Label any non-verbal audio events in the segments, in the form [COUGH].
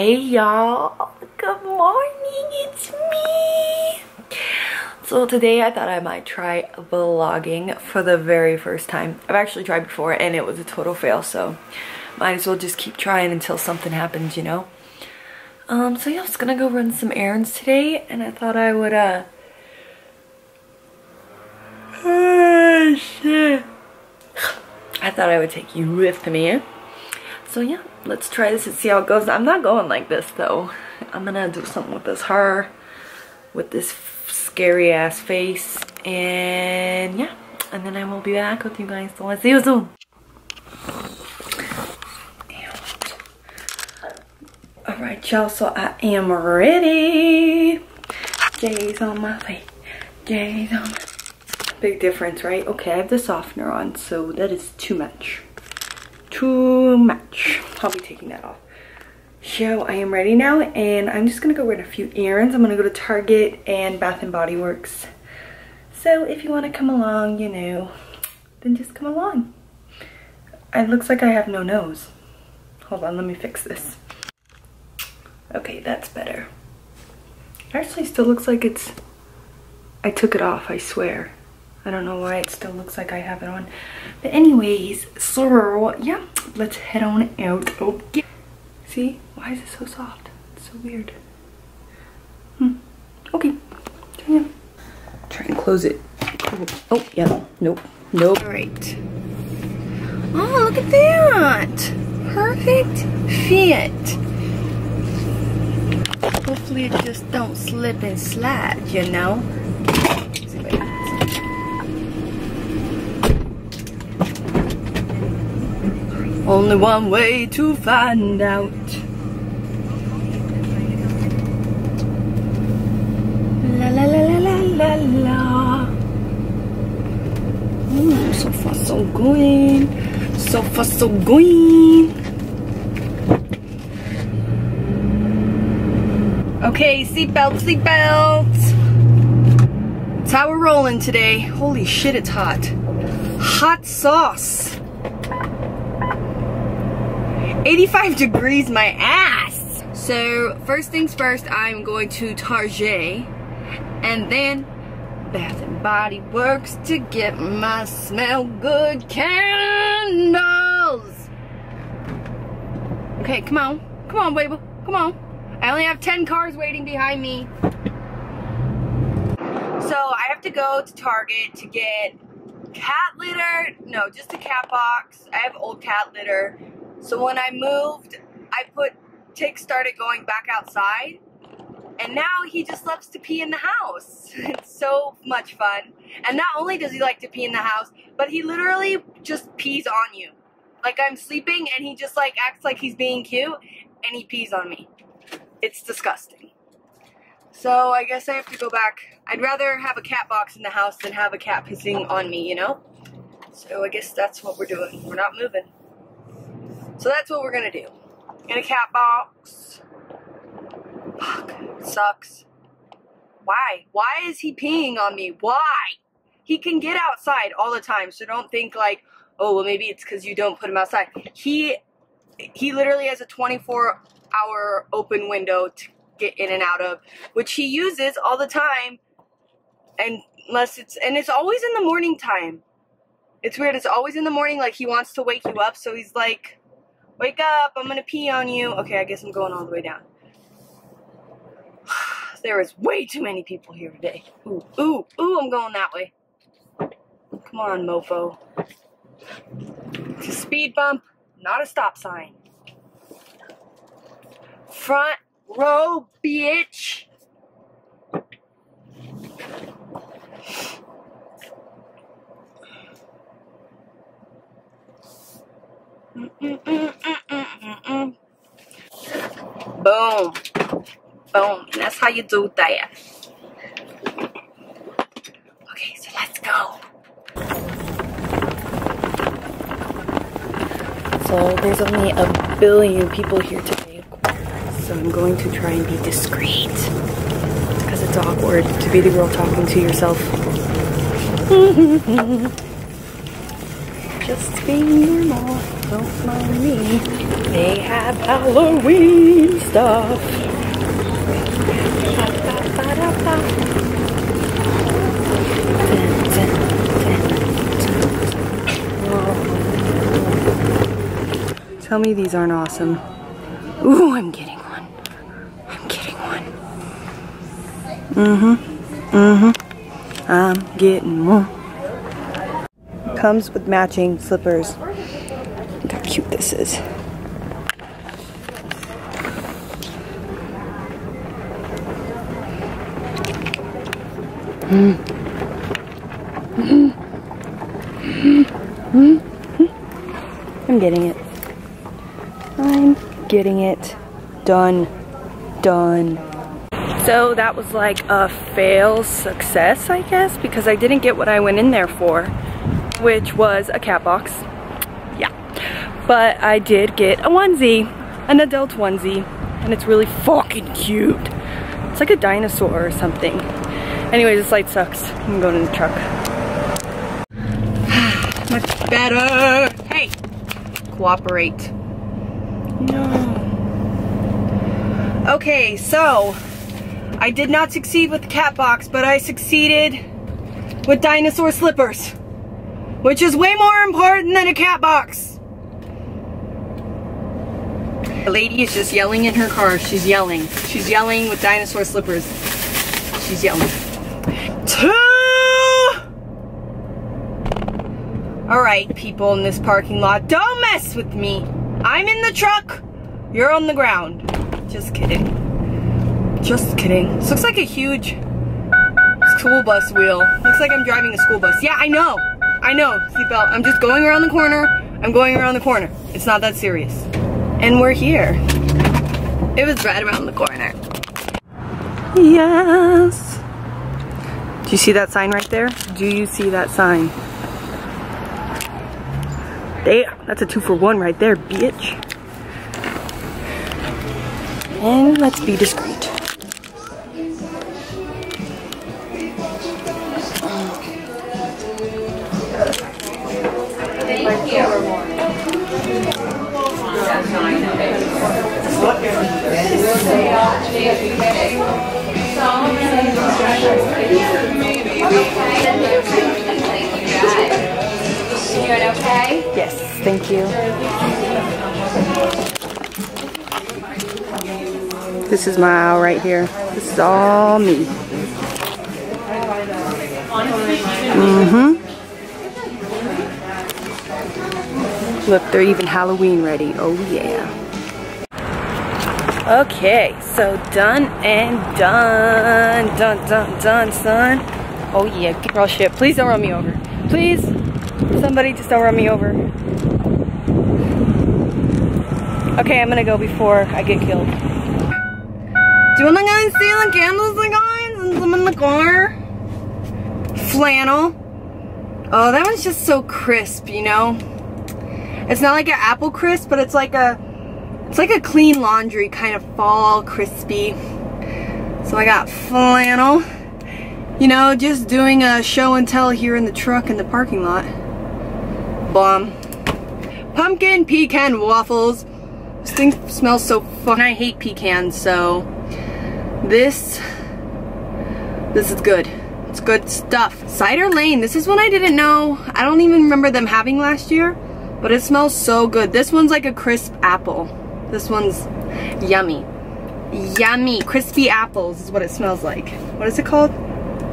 Hey y'all, good morning, it's me. So today I thought I might try vlogging for the very first time. I've actually tried before and it was a total fail, so might as well just keep trying until something happens, you know? Um, so yeah, I was gonna go run some errands today and I thought I would, uh, oh [SIGHS] shit. I thought I would take you with me. So yeah, let's try this and see how it goes. I'm not going like this though. I'm gonna do something with this hair, with this scary ass face, and yeah. And then I will be back with you guys. So let's see you soon. Alright y'all, so I am ready. J's on my face. J's on my Big difference, right? Okay, I have the softener on, so that is too much too much. I'll be taking that off. So I am ready now and I'm just gonna go run a few errands. I'm gonna go to Target and Bath and Body Works. So if you wanna come along, you know, then just come along. It looks like I have no nose. Hold on, let me fix this. Okay, that's better. Actually still looks like it's, I took it off, I swear. I don't know why it still looks like I have it on. But anyways, so yeah, let's head on out. Okay. See? Why is it so soft? It's so weird. Hmm. Okay. Yeah. Try and close it. Oh, yeah. Nope. Nope. All right. Oh, look at that. Perfect fit. Hopefully it just don't slip and slide, you know? Only one way to find out. La la la la la la. Ooh, so far so good. So far so good. Okay, seatbelt, seatbelt. That's how we're rolling today. Holy shit, it's hot. Hot sauce. 85 degrees my ass. So first things first, I'm going to Target and then Bath and Body Works to get my smell good candles. Okay, come on. Come on, baby. Come on. I only have 10 cars waiting behind me. So I have to go to Target to get cat litter. No, just a cat box. I have old cat litter so when I moved, I put Tick started going back outside, and now he just loves to pee in the house. [LAUGHS] It's so much fun. And not only does he like to pee in the house, but he literally just pees on you. Like I'm sleeping and he just like acts like he's being cute and he pees on me. It's disgusting. So I guess I have to go back. I'd rather have a cat box in the house than have a cat pissing on me, you know? So I guess that's what we're doing. We're not moving. So that's what we're gonna do. In a cat box. Fuck. Sucks. Why? Why is he peeing on me? Why? He can get outside all the time, so don't think like, oh, well maybe it's because you don't put him outside. He he literally has a 24 hour open window to get in and out of, which he uses all the time. And unless it's and it's always in the morning time. It's weird, it's always in the morning, like he wants to wake you up, so he's like Wake up, I'm gonna pee on you. Okay, I guess I'm going all the way down. [SIGHS] there is way too many people here today. Ooh, ooh, ooh, I'm going that way. Come on, mofo. It's a speed bump, not a stop sign. Front row, bitch. Boom. Boom. That's how you do that. Okay, so let's go. So there's only a billion people here today. So I'm going to try and be discreet. Because it's awkward to be the girl talking to yourself. [LAUGHS] Just being normal. Don't mind me. They have Halloween stuff. Tell me these aren't awesome. Ooh, I'm getting one. I'm getting one. Mm-hmm. Mm-hmm. I'm getting one. Comes with matching slippers. Cute this is. I'm getting it. I'm getting it. Done. Done. So that was like a fail success, I guess, because I didn't get what I went in there for, which was a cat box. But I did get a onesie, an adult onesie, and it's really fucking cute. It's like a dinosaur or something. Anyway, this light sucks. I'm going in the truck. [SIGHS] Much better. Hey, cooperate. No. Okay, so I did not succeed with the cat box, but I succeeded with dinosaur slippers, which is way more important than a cat box. The lady is just yelling in her car. She's yelling. She's yelling with dinosaur slippers. She's yelling. Two! Alright, people in this parking lot, don't mess with me. I'm in the truck. You're on the ground. Just kidding. Just kidding. This looks like a huge school bus wheel. Looks like I'm driving a school bus. Yeah, I know. I know. Seatbelt. I'm just going around the corner. I'm going around the corner. It's not that serious. And we're here. It was right around the corner. Yes. Do you see that sign right there? Do you see that sign? There, that's a two for one right there, bitch. And let's be discreet. Thank you. Okay? Yes, thank you. This is my aisle right here. This is all me. Mm-hmm. Look, they're even Halloween ready. Oh yeah. Okay, so done and done. Done, done, done, son. Oh yeah, girl shit. Please don't run me over. Please. Somebody just don't run me over. Okay, I'm gonna go before I get killed. Do you wanna go and steal the candles, guys? And some in the car? Flannel. Oh, that one's just so crisp, you know? It's not like an apple crisp, but it's like a it's like a clean laundry kind of fall crispy. So I got flannel. You know, just doing a show and tell here in the truck in the parking lot. Bomb. Pumpkin pecan waffles. This thing smells so fun. I hate pecans, so this this is good. It's good stuff. Cider Lane. This is one I didn't know. I don't even remember them having last year, but it smells so good. This one's like a crisp apple. This one's yummy. Yummy. Crispy apples is what it smells like. What is it called?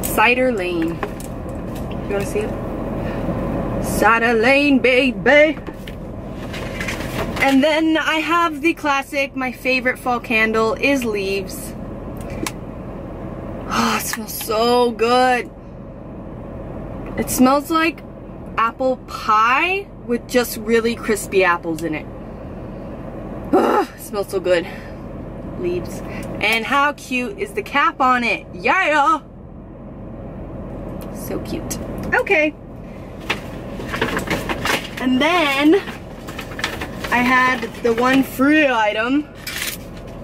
Cider Lane. You want to see it? Cider Lane, baby. And then I have the classic, my favorite fall candle is Leaves. Oh, it smells so good. It smells like apple pie with just really crispy apples in it. It smells so good. Leaves. And how cute is the cap on it? Yeah! So cute. Okay. And then I had the one free item.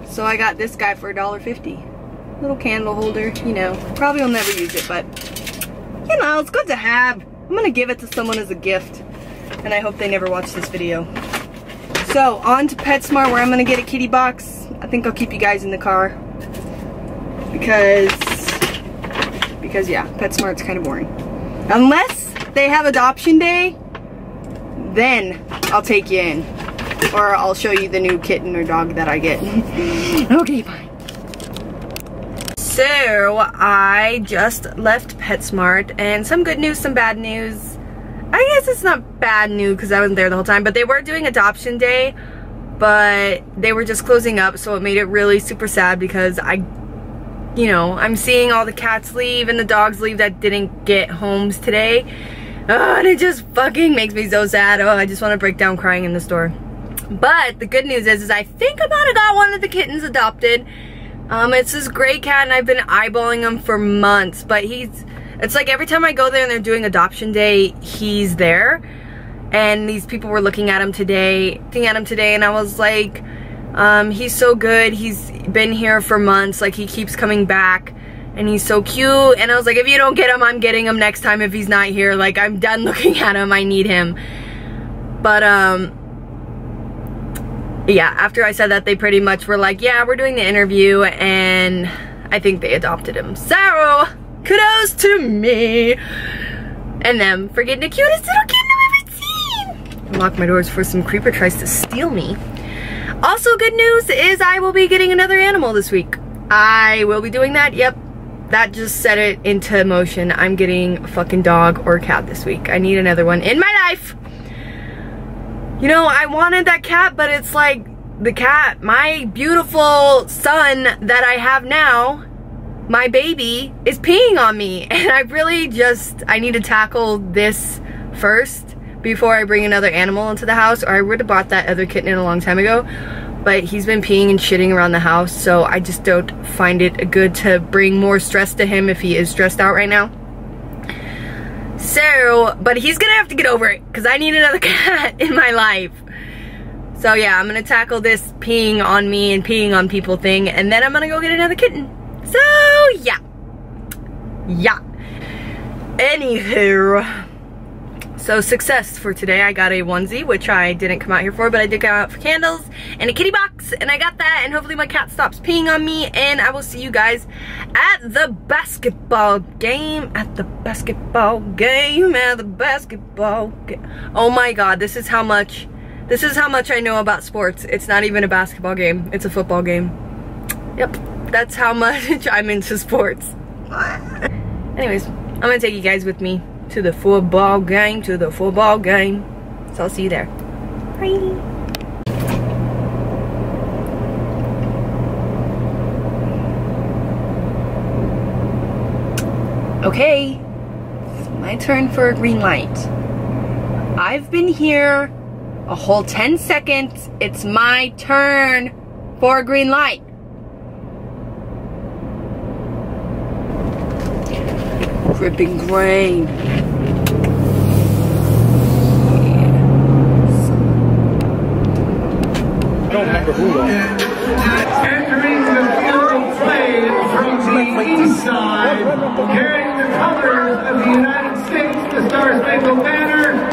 So I got this guy for $1.50. Little candle holder, you know. Probably will never use it, but you know, it's good to have. I'm gonna give it to someone as a gift. And I hope they never watch this video. So, on to PetSmart where I'm gonna get a kitty box. I think I'll keep you guys in the car. Because, because yeah, PetSmart's kind of boring. Unless they have adoption day, then I'll take you in. Or I'll show you the new kitten or dog that I get. [LAUGHS] okay, fine. So, I just left PetSmart and some good news, some bad news. I guess it's not bad news because I wasn't there the whole time, but they were doing adoption day, but they were just closing up, so it made it really super sad because I, you know, I'm seeing all the cats leave and the dogs leave that didn't get homes today. Oh, and it just fucking makes me so sad. Oh, I just want to break down crying in the store. But the good news is, is I think I might have got one of the kittens adopted. Um, it's this gray cat and I've been eyeballing him for months, but he's, it's like every time I go there and they're doing adoption day, he's there. And these people were looking at him today, looking at him today, and I was like, um, he's so good. He's been here for months. Like he keeps coming back and he's so cute. And I was like, if you don't get him, I'm getting him next time if he's not here. Like I'm done [LAUGHS] looking at him. I need him. But, um, yeah, after I said that, they pretty much were like, yeah, we're doing the interview, and I think they adopted him. So, kudos to me and them for getting the cutest little kitten I've ever seen. Lock my doors before some creeper tries to steal me. Also, good news is I will be getting another animal this week. I will be doing that, yep. That just set it into motion. I'm getting a fucking dog or cat this week. I need another one in my life. You know, I wanted that cat, but it's like the cat, my beautiful son that I have now, my baby, is peeing on me. [LAUGHS] And I really just, I need to tackle this first before I bring another animal into the house, or I would have bought that other kitten in a long time ago. But he's been peeing and shitting around the house, so I just don't find it good to bring more stress to him if he is stressed out right now. So, but he's gonna have to get over it because I need another [LAUGHS] cat in my life. So yeah, I'm gonna tackle this peeing on me and peeing on people thing and then I'm gonna go get another kitten. So yeah. Yeah. Anywho. So success for today. I got a onesie, which I didn't come out here for, but I did come out for candles and a kitty box, and I got that, and hopefully my cat stops peeing on me, and I will see you guys at the basketball game, at the basketball game, at the basketball game. Oh my god, this is how much, this is how much I know about sports. It's not even a basketball game, it's a football game. Yep, that's how much [LAUGHS] I'm into sports. Anyways, I'm gonna take you guys with me to the football game, to the football game. So I'll see you there. Bye. Okay, it's my turn for a green light. I've been here a whole 10 seconds. It's my turn for a green light. Dripping rain. Don't remember who though. Entering the field of play from the east side, carrying the colors of the United States, the Star Spangled Banner.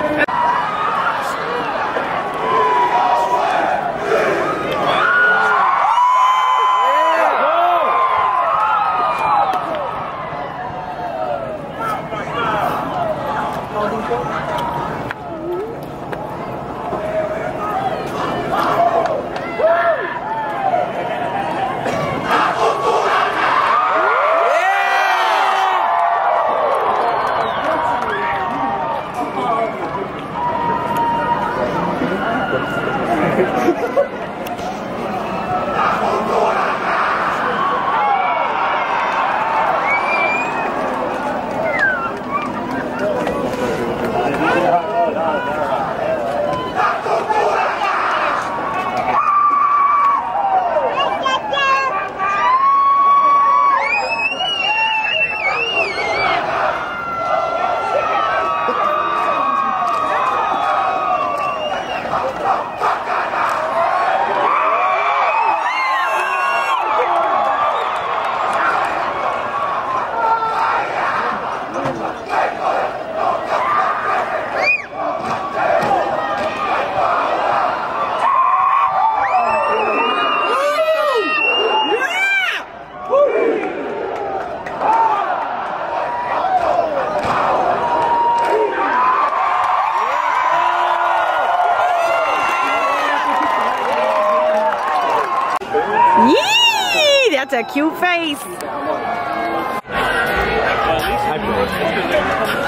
A cute face.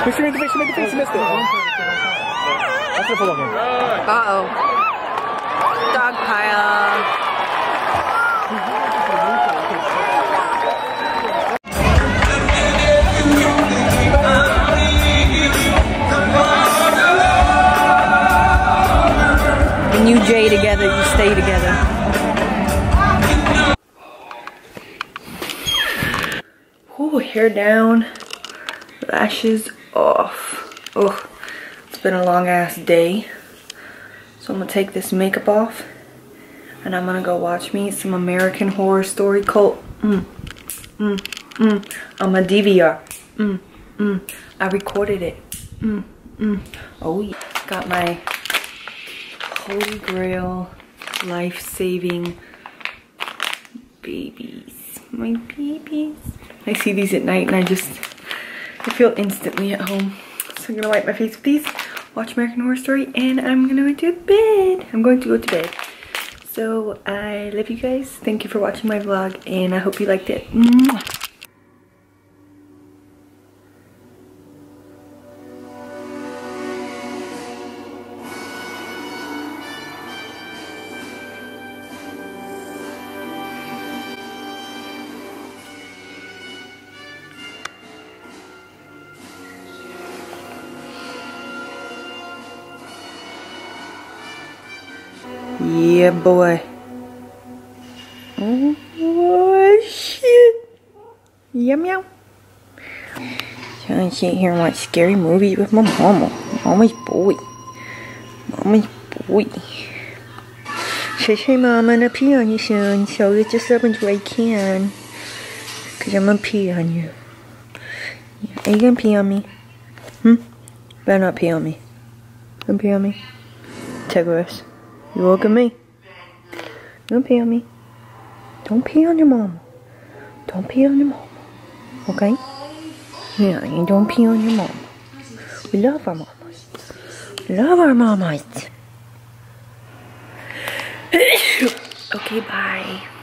Make sure you make the face, make the face, you missed it. That's the full of Uh-oh. Dog pile. Hair down, lashes off. Oh, it's been a long ass day. So I'm gonna take this makeup off and I'm gonna go watch me some American Horror Story cult. Mm, mm, mm. I'm a DVR. Mm, mm. I recorded it. Mm, mm. Oh yeah. Got my Holy Grail life-saving babies. My babies. I see these at night and I just, I feel instantly at home. So I'm gonna wipe my face with these, watch American Horror Story, and I'm gonna go to bed. I'm going to go to bed. So I love you guys. Thank you for watching my vlog and I hope you liked it. Mwah. Yeah, boy. Oh, shit. Yeah, meow. So I sit here and watch scary movies with my mama. Mama's boy. Mama's boy. She say, hey, mama, I'm gonna pee on you soon. So get yourself into I can. Cause I'm gonna pee on you. Are you gonna pee on me? Hmm? Better not pee on me. Gonna pee on me? Tigris. You look at me. Don't pee on me. Don't pee on your mom. Don't pee on your mom. Okay? Yeah, you don't pee on your mom. We love our mamas. Love our mamas. [COUGHS] okay, bye.